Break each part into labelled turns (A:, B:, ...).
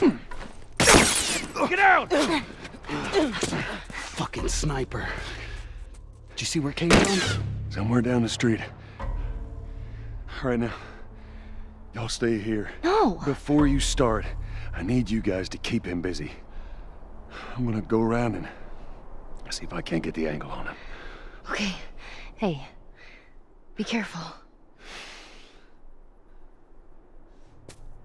A: Get out!
B: Fucking sniper. Did you see where it came from?
C: Somewhere down the street. All right now, y'all stay here.
D: No.
C: Before you start, I need you guys to keep him busy. I'm gonna go around and see if I can't get the angle on him.
D: Okay. Hey, be careful.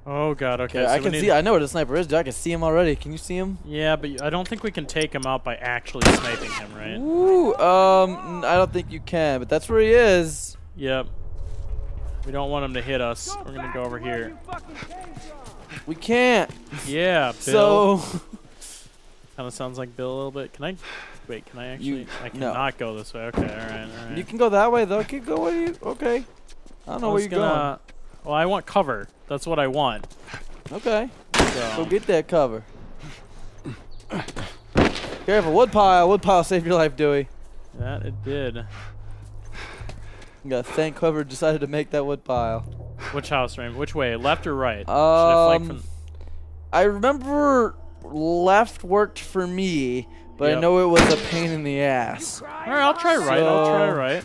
E: Oh god, okay.
F: Yeah,
E: so
F: I can see. I know where the sniper is. Dude. I can see him already. Can you see him?
E: Yeah, but I don't think we can take him out by actually sniping him, right?
F: Ooh, um, I don't think you can, but that's where he is.
E: Yep. We don't want him to hit us. We're gonna go over here.
F: We can't.
E: Yeah, Bill.
F: So,
E: kind of sounds like Bill a little bit. Can I? Wait, can I actually?
F: You-
E: I
F: no.
E: cannot go this way. Okay, all right, all right.
F: you can go that way though. Keep go where you. Okay. I don't know
E: I
F: where you're
E: gonna, Well, I want cover. That's what I want.
F: Okay.
E: So.
F: Go get that cover. Careful, woodpile. Woodpile saved your life, Dewey.
E: That it did.
F: You got to thank whoever decided to make that woodpile.
E: Which house, Raymond? Which way? Left or right? Should I
F: Um. I remember left worked for me, but I know it was a pain in the ass.
E: All right, I'll try right. I'll try right.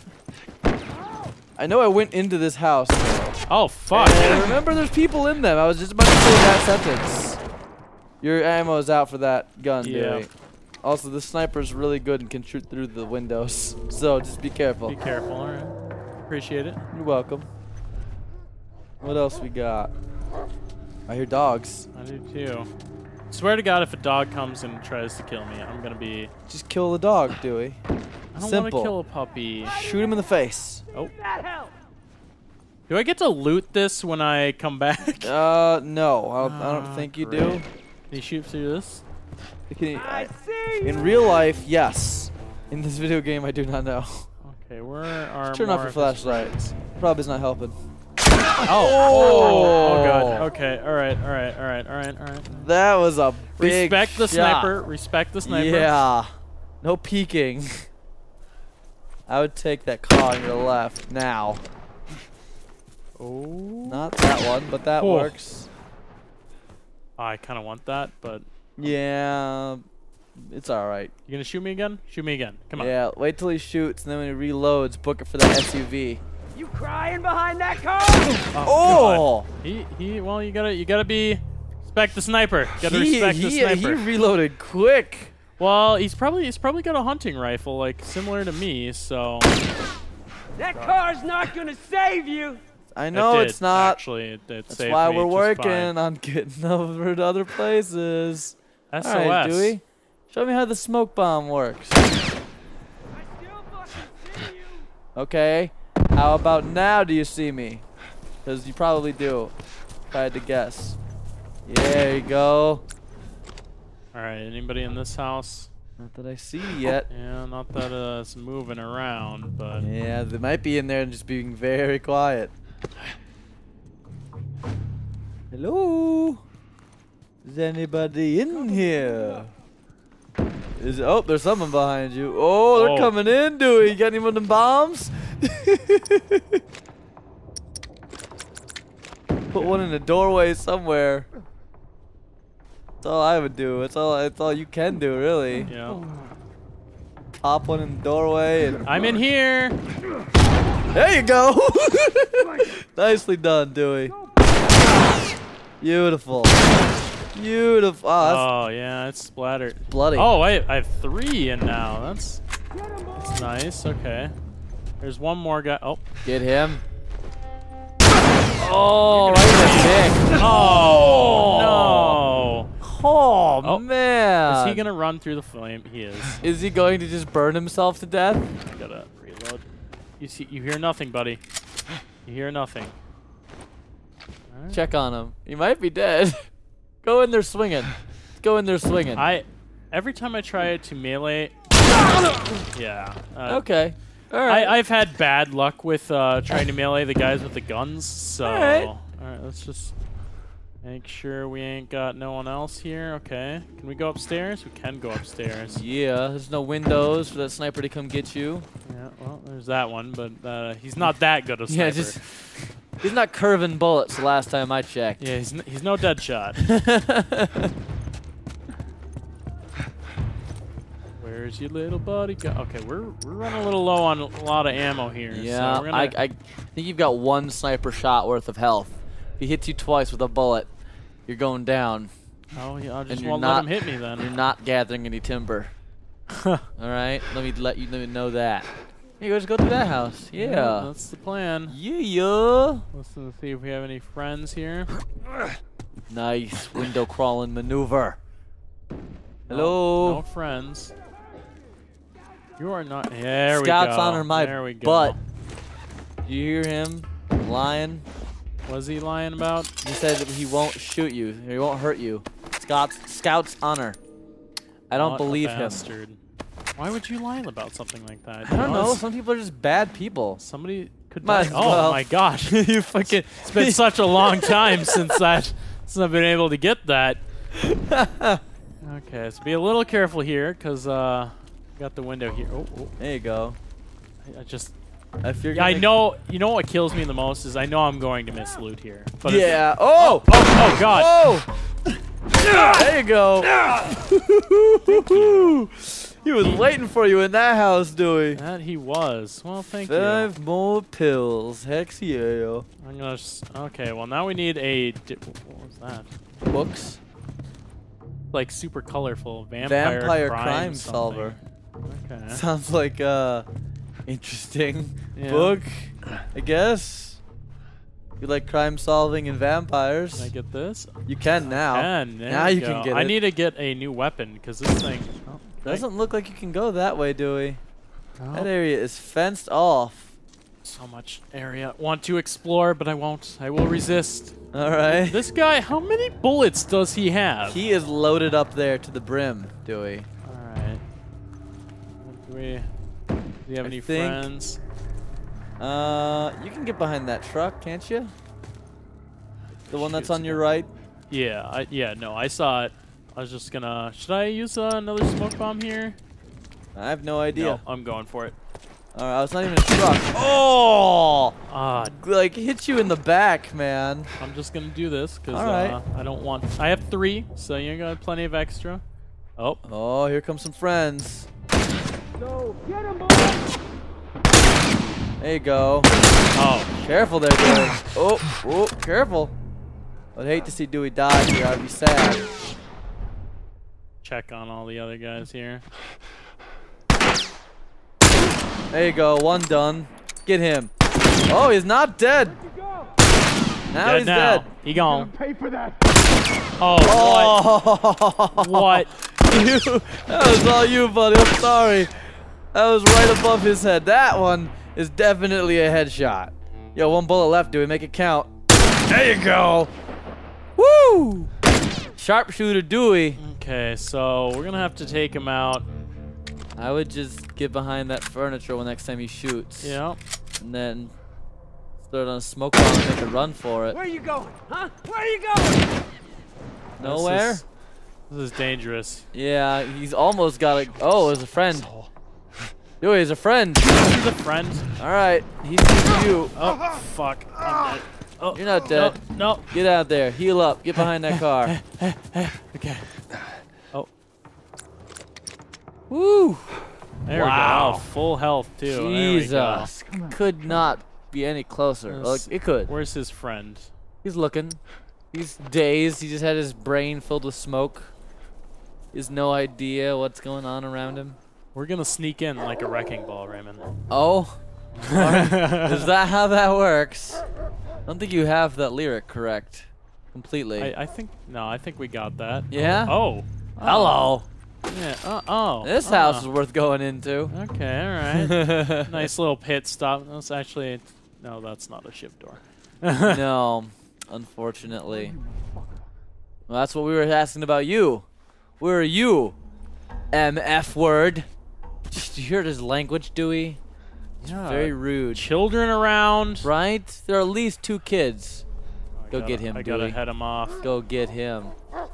F: I know I went into this house.
E: Oh fuck!
F: And remember, there's people in them. I was just about to say that sentence. Your ammo is out for that gun,
E: Yeah.
F: Dewey. Also, the sniper's really good and can shoot through the windows. So just be careful.
E: Be careful. All right. Appreciate it.
F: You're welcome. What else we got? I hear dogs.
E: I do too. Swear to God, if a dog comes and tries to kill me, I'm gonna be.
F: Just kill the dog, Dewey.
E: I don't want to kill a puppy.
F: Shoot him in the face.
E: Oh. Do I get to loot this when I come back?
F: Uh, no, I don't, I don't
E: Ah,
F: think you
E: great.
F: do.
E: Can you shoot through this?
F: Can you- I- see. in real life, yes. In this video game, I do not know.
E: Okay, where are
F: Turn off your
E: of his
F: flashlight.
E: friends?
F: Probably's not helping.
E: Oh, oh, oh, god. Okay, all right, all right, all right, all right, all right.
F: That was a big
E: Respect the
F: shot.
E: sniper. Respect the sniper.
F: Yeah. No peeking. I would take that car on your left now.
E: Oh.
F: Not that one, but that
E: Oh.
F: works.
E: I kind of want that, but
F: Yeah, it's all right.
E: you gonna shoot me again? Shoot me again. Come on.
F: Yeah, wait till he shoots, and then when he reloads, book it for that SUV.
A: You crying behind that car?
F: Oh! oh!
E: He he. Well, you gotta you gotta be respect the sniper. You Gotta
F: He,
E: respect the
F: he,
E: sniper.
F: he reloaded quick.
E: well, he's probably he's probably got a hunting rifle like similar to me, so
A: That car's not gonna save you.
E: It
F: I know
E: did,
F: it's not.
E: Actually, it, it
F: That's why we're working
E: fine.
F: on getting over to other places.
E: SOS.
F: All right, Dewey. Show me how the smoke bomb works.
A: I still fucking see you.
F: Okay. How about now do you see me? Because you probably do. If I had to guess. There you go.
E: All right. Anybody in this house?
F: Not that I see yet.
E: Yeah, not that uh, it's moving around, but
F: Yeah, they might be in there and just being very quiet. Hello? Is anybody in here? Is oh, there's someone behind you. Oh, they're
E: Oh.
F: coming in, Dewey. You got any of them bombs? Put one in the doorway somewhere. That's all I would do. That's all. That's all you can do, really.
E: yeah.
F: Pop one in the doorway and
E: I'm in here.
F: There you go. Nicely done, Dewey. Beautiful. Beautiful. Oh,
E: Oh yeah, it's splattered.
F: bloody.
E: Oh, I, I have three in now. That's that's nice. Okay. There's one more guy. Oh.
F: Get him. Oh, oh right in the dick.
E: Oh. oh no.
F: Oh,
E: Oh,
F: man.
E: Is he gonna run through the flame? He is.
F: Is he going to just burn himself to death?
E: Gotta reload. You see, you hear nothing, buddy. You hear nothing. Alright.
F: Check on him. He might be dead. Go in there swinging. Go in there swinging.
E: I every time I try to melee. yeah. Uh,
F: okay. All right.
E: I, I've had bad luck with uh, trying to melee the guys with the guns, so
F: Alright.
E: alright, let's just make sure we ain't got no one else here. Okay, can we go upstairs? We can go upstairs.
F: yeah, there's no windows for that sniper to come get you.
E: Yeah, well, there's that one, but uh, he's not that good a sniper.
F: Yeah, just He's not curving bullets the last time I checked.
E: Yeah, he's, n- he's no dead shot. Where's your little buddy go? Okay, we're we're running a little low on a lot of ammo here. so
F: Yeah,
E: we're gonna,
F: I, I think you've got one sniper shot worth of health. He hits you twice with a bullet, you're going down.
E: oh yeah, I just won't
F: not-
E: let him hit me then.
F: You're not gathering any timber. All right, let me let you let me know that. Hey, let's go to that house. Yeah.
E: that's the plan.
F: Yeah, yeah.
E: Let's see if we have any friends here.
F: Nice window crawling maneuver. Hello.
E: No, friends. You are not. There
F: Scouts
E: we go.
F: honor my
E: there we go.
F: butt. You hear him lying?
E: Was he lying about?
F: He said that he won't shoot you. He won't hurt you. Scouts, Scouts honor. I don't
E: a
F: believe him.
E: Why would you lie about something like that?
F: I don't know. Some people are just bad people.
E: Somebody could. Die. oh
F: well.
E: my gosh!
F: you fucking.
E: It's been such a long time since I since I've been able to get that. Okay, so be a little careful here, cause uh, got the window here. Oh, oh
F: There you go.
E: I just.
F: If you're
E: Yeah, I know. You know what kills me the most is I know I'm going to miss loot here. But
F: Yeah. Oh.
E: oh, oh God!
F: Oh. there you go. he was waiting for you in that house, Dewey.
E: That he was. Well, thank you.
F: Five more pills. Hex yeah.
E: I'm gonna. s okay, well now we need a. What was that?
F: Books.
E: Like super colorful vampire,
F: Vampire
E: crime,
F: crime solver.
E: Okay.
F: Sounds like uh interesting
E: Yeah.
F: book, I guess. You like crime solving and vampires?
E: Can I get this?
F: you can now.
E: And there
F: now you
E: go.
F: can get it.
E: I
F: it.
E: need to get a new weapon because this thing oh,
F: Doesn't look like you can go that way, Dewey.
E: oh,
F: That area is fenced off.
E: so much area. Want to explore, but I won't. I will resist.
F: All right.
E: This guy, how many bullets does he have?
F: He is loaded up there to the brim, Dewey.
E: All right. Do we? Do you have
F: I
E: any
F: think-
E: friends?
F: Uh, you can get behind that truck, can't you? The one that's on your right.
E: Yeah. I, yeah. No, I saw it. I was just gonna. Should I use uh, another smoke bomb here?
F: I have no idea.
E: No, I'm going for it.
F: All right, it's not even a truck. Oh!
E: Ah,
F: Like hit you in the back, man.
E: I'm just gonna do this because
F: right.
E: uh, I don't want. I have three, so you got plenty of extra. Oh,
F: Oh, here come some friends.
A: So, get him, boys!
F: There you go.
E: oh,
F: Careful there, Dewey. Oh, oh, careful. I'd hate to see Dewey die here. I'd be sad.
E: check on all the other guys here.
F: There you go. One done. Get him. Oh, he's not dead. Now
E: dead
F: he's
E: now.
F: dead.
E: He gone.
C: Pay for that.
E: Oh,
F: Oh,
E: what? what?
F: you, that was all you, buddy. I'm sorry. That was right above his head. That one is definitely a headshot. Yo, one bullet left. Do we make it count? There you go. Woo! Sharpshooter Dewey.
E: Okay, so we're gonna have to take him out.
F: I would just get behind that furniture when next time he shoots.
E: Yeah.
F: And then start on a smoke bomb and make a run for it.
A: Where are you going? Huh? Where are you going?
F: Nowhere?
E: This is, this is dangerous.
F: Yeah, he's almost got oh, it. Oh, there's a friend. Dewey, he's a friend.
E: He's a friend.
F: All right, he's you.
E: Oh, fuck. I'm dead. Oh,
F: You're not dead.
E: No, no.
F: Get out there. Heal up. Get behind that car.
E: Okay. Oh,
F: Woo!
E: there
F: Wow.
E: we go. Full health too. There we go.
F: Jesus. Could not be any closer. Like, it could.
E: Where's his friend?
F: He's looking. He's dazed. He just had his brain filled with smoke. He has no idea what's going on around him.
E: We're gonna sneak in like a wrecking ball, Raymond.
F: Oh? Is that how that works? I don't think you have that lyric correct. Completely.
E: I, I think no, I think we got that.
F: yeah?
E: Oh.
F: Hello.
E: Yeah. Uh, oh.
F: This
E: uh.
F: house is worth going into.
E: Okay. All right. nice little pit stop. That's actually no, that's not a shiv door.
F: no, unfortunately. Well, that's what we were asking about you. Where are you? MF word. Did you hear his language, Dewey?
E: Yeah.
F: Very rude.
E: Children around.
F: Right? There are at least two kids.
E: I
F: Go
E: gotta-
F: get him,
E: I gotta
F: Dewey.
E: head him off.
F: Go get him.
C: Oh,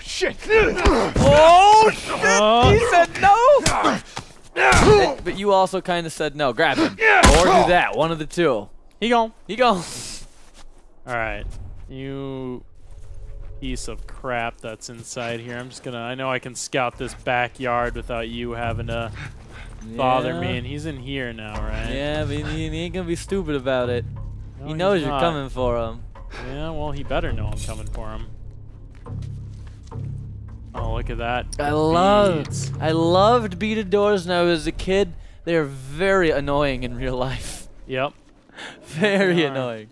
C: shit.
F: Oh, shit!
E: Oh.
F: He said no! But you also kind of said no. Grab him. Or do that. One of the two.
E: He gone.
F: He go.
E: All right, you piece of crap that's inside here. I'm just gonna. I know I can scout this backyard without you having to bother
F: Yeah.
E: me. And he's in here now, right?
F: Yeah, but he, he ain't gonna be stupid about it.
E: No,
F: he knows you're coming for him.
E: Yeah, well, he better know I'm coming for him. Oh, look at that.
F: I
E: loved,
F: I loved beaded doors. Now as a kid, they are very annoying in real life.
E: Yep.
F: Very annoying.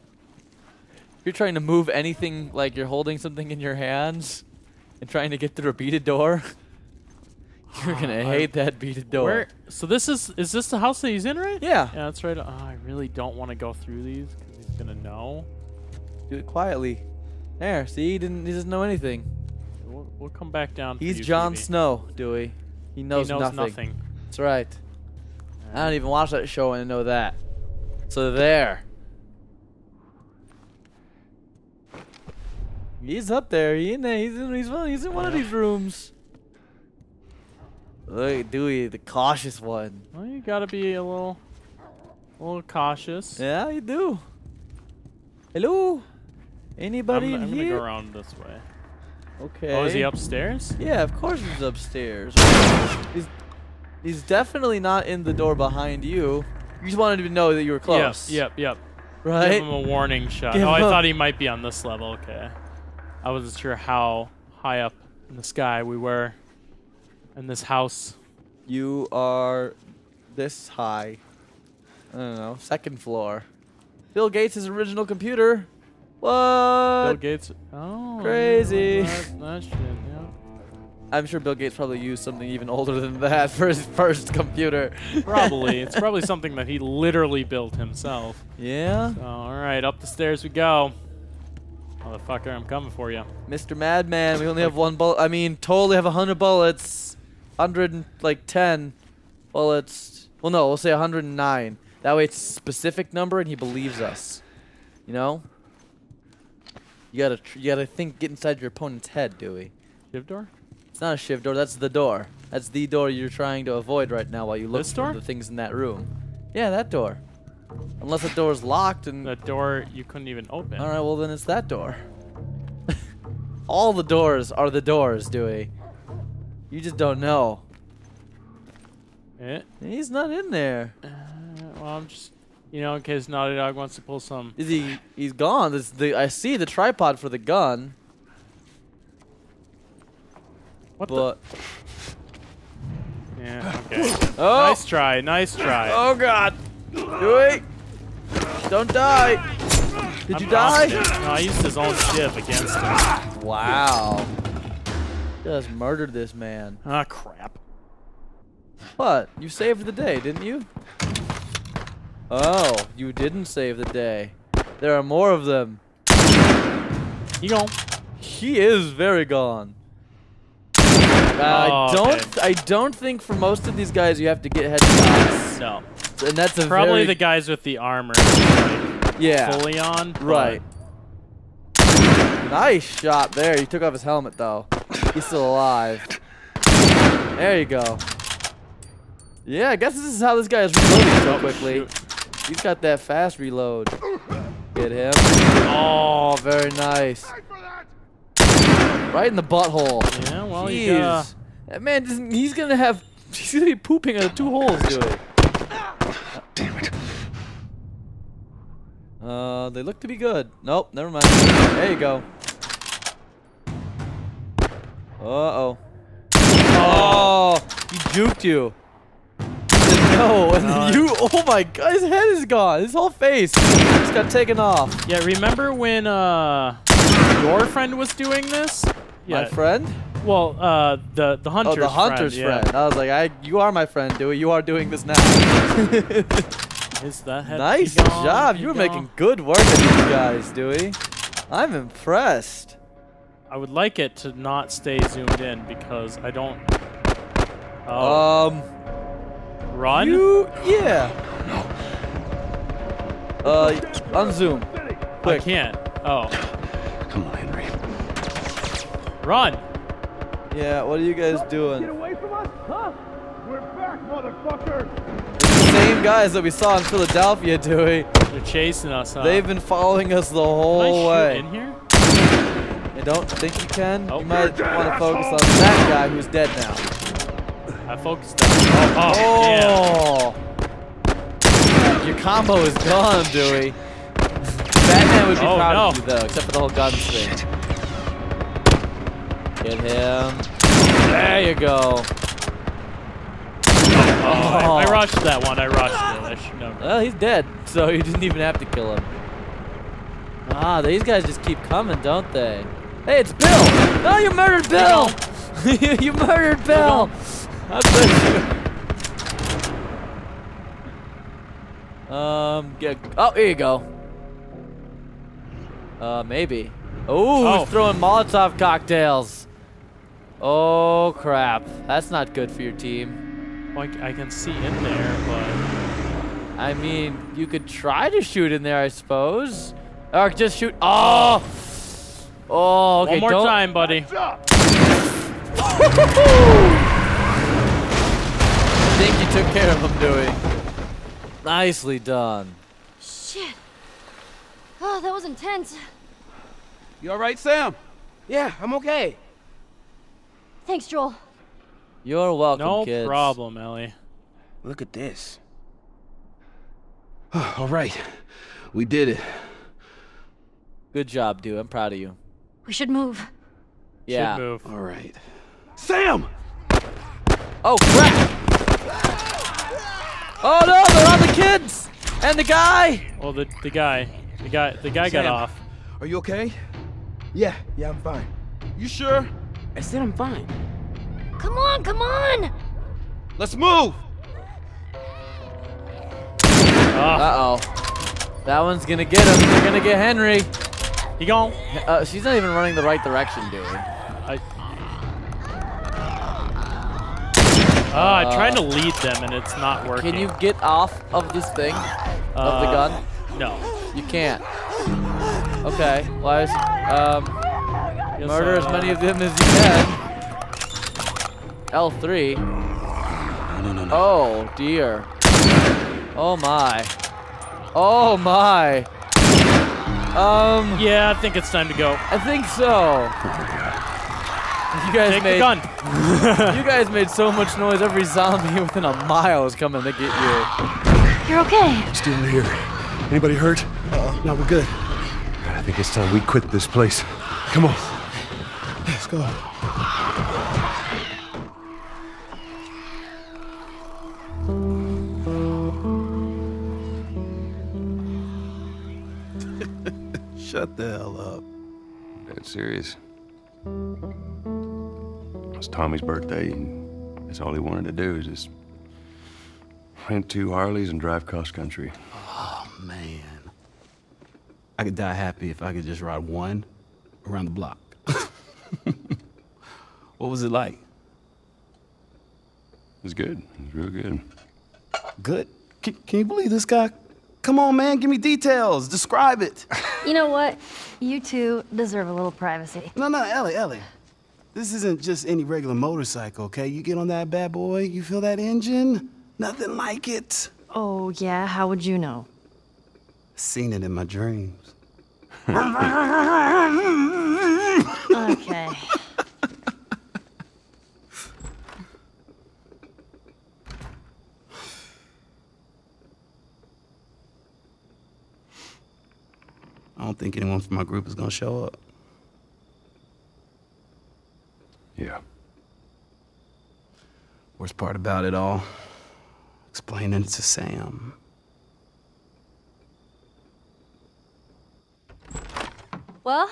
F: If you're trying to move anything like you're holding something in your hands and trying to get through a beaded door, you're gonna ah,
E: I-
F: hate that beaded door.
E: Where? So this is is this the house that he's in, right?
F: Yeah.
E: Yeah, that's right. Oh, I really don't want to go through these because he's gonna know.
F: Do it quietly. There. See, he didn't. He doesn't know anything.
E: We'll, we'll come back down.
F: He's
E: you,
F: Jon
E: Phoebe.
F: Snow, Dewey. He knows,
E: he knows
F: nothing.
E: nothing.
F: That's right. I don't even watch that show and I know that. So there. He's up there. He in there. He's in. He's one. He's in one of these rooms. Look at Dewey, the cautious one.
E: Well, you gotta be a little, a little cautious.
F: Yeah, you do. Hello.
E: I'm,
F: Anybody
E: I'm
F: in
E: gonna go around this way.
F: Okay.
E: Oh, is he upstairs?
F: Yeah, of course he's upstairs. he's he's definitely not in the door behind you. You just wanted to know that you were close.
E: Yep. Yep. Yep.
F: Right.
E: Give him a warning shot.
F: Give
E: oh, I thought he might be on this level. Okay. I wasn't sure how high up in the sky we were in this house.
F: You are this high. I don't know, second floor. Bill Gates' original computer. What?
E: Bill Gates. Oh.
F: Crazy.
E: That, that shit. Yeah.
F: I'm sure Bill Gates probably used something even older than that for his first computer.
E: Probably. it's probably something that he literally built himself.
F: yeah,
E: So, all right, up the stairs we go. Motherfucker, I'm coming for you.
F: Mr. Madman. We only have one bullet. I mean, totally have a hundred bullets. Hundred and like ten bullets. Well, no, we'll say 109. That way it's a specific number and he believes us. You know? You gotta, you gotta think, get inside your opponent's head, Dewey.
E: Shiv door?
F: It's not a shiv door. That's the door. That's the door you're trying to avoid right now while you look
E: This
F: for
E: door?
F: the things in that room. Yeah, that door. Unless the door's locked and.
E: That door you couldn't even open.
F: All right, well then it's that door. All the doors are the doors, Dewey. You just don't know.
E: Eh?
F: He's not in there.
E: Uh, well, I'm just, you know, in case Naughty Dog wants to pull some.
F: Is he? He's gone. This the. I see the tripod for the gun,
E: What
F: but
E: the? Yeah. Okay.
F: oh,
E: Nice try. Nice try.
F: oh God, Dewey, don't die. Did you
E: I'm
F: die?
E: No, I used his own shiv against him.
F: Wow. Just murdered this man.
E: Ah, crap.
F: What? You saved the day, didn't you? Oh, you didn't save the day. There are more of them.
E: You go.
F: He is very gone. I
E: Oh,
F: don't.
E: okay.
F: I don't think for most of these guys you have to get headshots,
E: No.
F: And that's a
E: Probably
F: very,
E: the guys with the armor. Like,
F: yeah
E: Fully on. but-
F: right. Nice shot there. He took off his helmet though. He's still alive. There you go. Yeah, I guess this is how this guy is reloading so quickly.
E: shoot.
F: He's got that fast reload. Get him. Oh, very nice. Right in the butthole.
E: Yeah, well,
F: Jeez.
E: you uh,
F: That man doesn't, he's gonna have, he's gonna be pooping out of two holes, Dewey.
C: Damn it.
F: Uh, they look to be good. Nope, never mind. There you go. Uh-oh. Oh, he juked you. No, and
E: No,
F: you, oh my god, his head is gone. His whole face just got taken off.
E: Yeah, remember when uh your friend was doing this? Yeah.
F: My friend?
E: Well, uh the the hunter's,
F: Oh,
E: hunter's
F: the hunter's
E: friend.
F: friend. I was like, I, you are my friend, Dewey. You are doing this now.
E: Yeah. Is that head
F: nice
E: gone?
F: job. You were
E: gone?
F: making good work of these guys, Dewey. I'm impressed.
E: I would like it to not stay zoomed in because I don't. Oh,
F: Um,
E: run!
F: you, yeah. Uh, unzoom.
E: But
F: I
E: can't. Oh,
C: Come on, Henry.
E: run!
F: Yeah, what are you guys doing?
A: Get away from us, huh? We're back, motherfucker!
F: It's the same guys that we saw in Philadelphia, Dewey.
E: They're chasing us, huh?
F: They've been following us the
E: Can I
F: whole
E: shoot
F: way.
E: in here?
F: I don't think you can.
E: Oh.
F: You might want to focus on that guy who's dead now.
E: I focused on. Oh, oh,
F: Oh! Your combo is gone, Dewey. Batman would be
E: Oh,
F: proud of you though, except for the whole guns thing. Get him. There you go.
E: Oh, I, I
F: Oh.
E: rushed that one. I rushed it. I should.
F: Well, he's dead, so you didn't even have to kill him. Ah, these guys just keep coming, don't they? Hey, it's Bill! No, you murdered Bill! you murdered Bill! How could you? Um, get, oh, here you go. Uh, maybe. Ooh,
E: Oh.
F: he's throwing Molotov cocktails. Oh, crap. That's not good for your team.
E: Well, I, I can see in there, but
F: I mean, you could try to shoot in there, I suppose. Or just shoot. Oh! Oh, okay.
E: one more
F: don't-
E: time, buddy.
F: I think you took care of him, Dewey. Nicely done.
D: Shit. Oh, that was intense.
B: You all right, Sam?
A: Yeah, I'm okay.
D: Thanks, Joel.
F: You're welcome,
E: No
F: kids.
E: problem, Ellie.
B: Look at this. all right. We did it.
F: Good job, dude. I'm proud of you.
D: We should move.
F: Yeah.
E: Should move.
B: All right. Sam!
F: Oh, crap! Oh, no, they're on the kids! And the guy!
E: Well, the the guy, the guy, the guy got off.
B: Are you okay?
A: Yeah, yeah, I'm fine.
B: You sure?
A: I said I'm fine.
D: Come on, come on!
B: Let's move!
E: Oh,
F: Uh-oh. That one's gonna get him. They're gonna get Henry.
E: he gone.
F: Uh, she's not even running the right direction, dude.
E: I. Ah, I tried to lead them and it's not working.
F: Can you get off of this thing? Of the
E: Uh,
F: gun?
E: No.
F: You can't. Okay. Why is um murder as
E: uh,
F: many of them as you can? L3.
C: No, no, no.
F: Oh dear. Oh my. Oh my. Um,
E: Yeah, I think it's time to go.
F: I think so. You guys
E: Take
F: made
E: the gun.
F: you guys made so much noise. Every zombie within a mile is coming to get you.
D: You're okay.
C: Still here. Anybody hurt?
A: No, we're good.
C: I think it's time we quit this place. Come on.
A: Let's go.
B: Shut the hell up.
C: Dead serious. It was Tommy's birthday, and that's all he wanted to do is just rent two Harleys and drive cross country.
B: Oh, man. I could die happy if I could just ride one around the block. what was it like?
C: It was good. It was real good.
B: Good. Can, can you believe this guy? Come on, man. Give me details. Describe it.
D: You know what? You two deserve a little privacy.
B: No, no, Ellie, Ellie. This isn't just any regular motorcycle, okay? You get on that bad boy, you feel that engine? Nothing like it.
D: Oh, yeah? How would you know?
B: Seen it in my dreams.
D: Okay.
B: Don't think anyone from my group is gonna show up.
C: Yeah.
B: Worst part about it all, explaining it to Sam.
D: Well,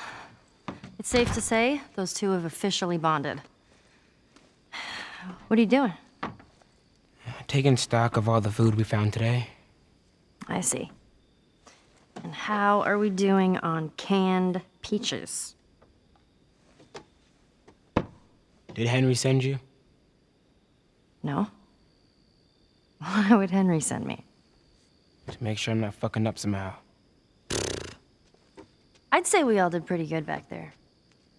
D: it's safe to say those two have officially bonded. What are you doing?
A: Taking stock of all the food we found today.
D: I see. And how are we doing on canned peaches?
A: Did Henry send you?
D: No? Why would Henry send me?
A: To make sure I'm not fucking up somehow.
D: I'd say we all did pretty good back there.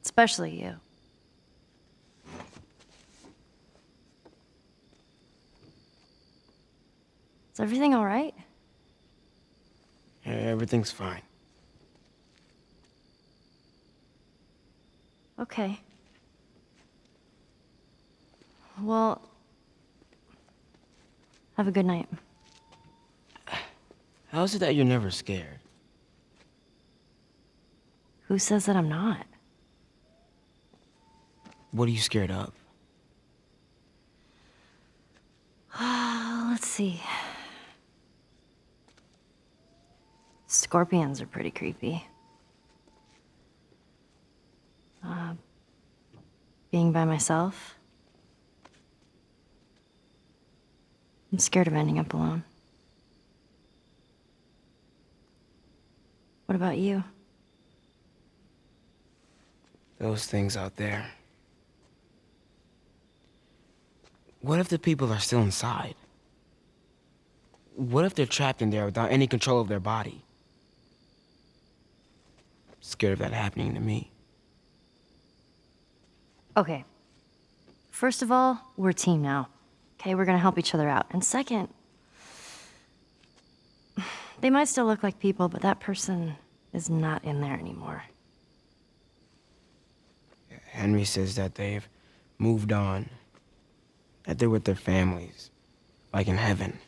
D: Especially you. Is everything all right?
G: Everything's fine.
D: Okay. Well, have a good night.
G: How is it that you're never scared?
D: Who says that I'm not?
G: What are you scared of?
D: Let's see. Scorpions are pretty creepy. Uh, being by myself. I'm scared of ending up alone. What about you?
G: Those things out there. What if the people are still inside? What if they're trapped in there without any control of their body? Scared of that happening to me.
D: Okay. First of all, we're a team now. Okay, we're gonna help each other out. And second, they might still look like people, but that person is not in there anymore.
G: Henry says that they've moved on, that they're with their families, like in heaven.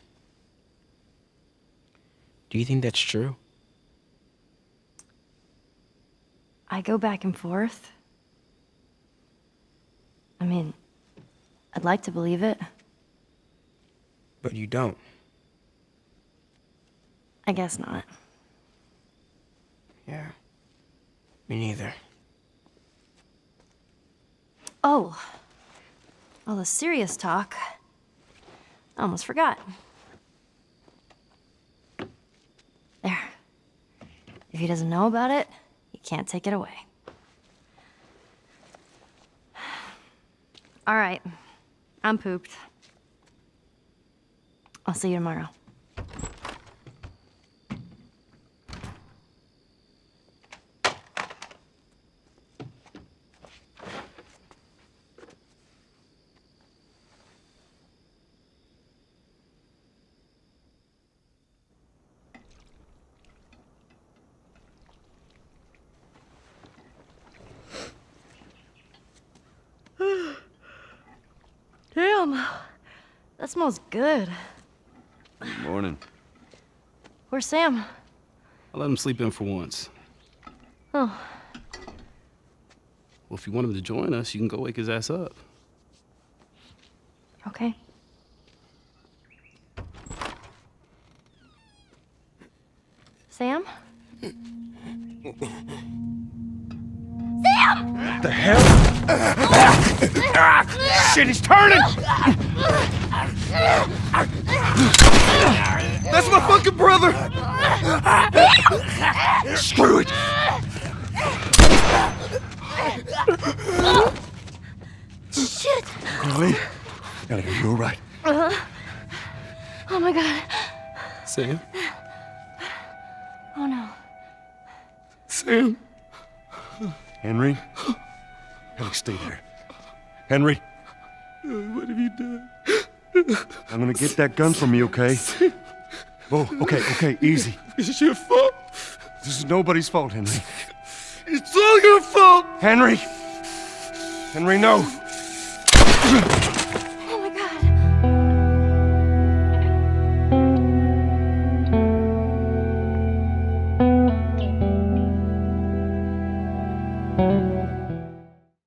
G: Do you think that's true?
D: I go back and forth. I mean, I'd like to believe it.
G: But you don't.
D: I guess not.
G: Yeah. Me neither.
D: Oh. All the serious talk. I almost forgot. There. If he doesn't know about it, can't take it away. All right. I'm pooped. I'll see you tomorrow. Damn. That smells good. good.
C: Morning.
D: Where's Sam?
B: I let him sleep in for once.
D: Oh,
B: Well, if you want him to join us, you can go wake his ass up.
D: okay.
C: Shit! Chloe? Elliot, you alright? Uh-huh.
D: Oh my god.
B: Sam?
D: Oh no.
B: Sam?
C: Henry? Henry, stay there. Henry?
B: What have you done?
C: I'm gonna get that gun from you, okay? Oh, okay, okay, easy.
B: It's your fault.
C: This is nobody's fault, Henry.
B: It's all your fault.
C: Henry! Henry, no! Жить!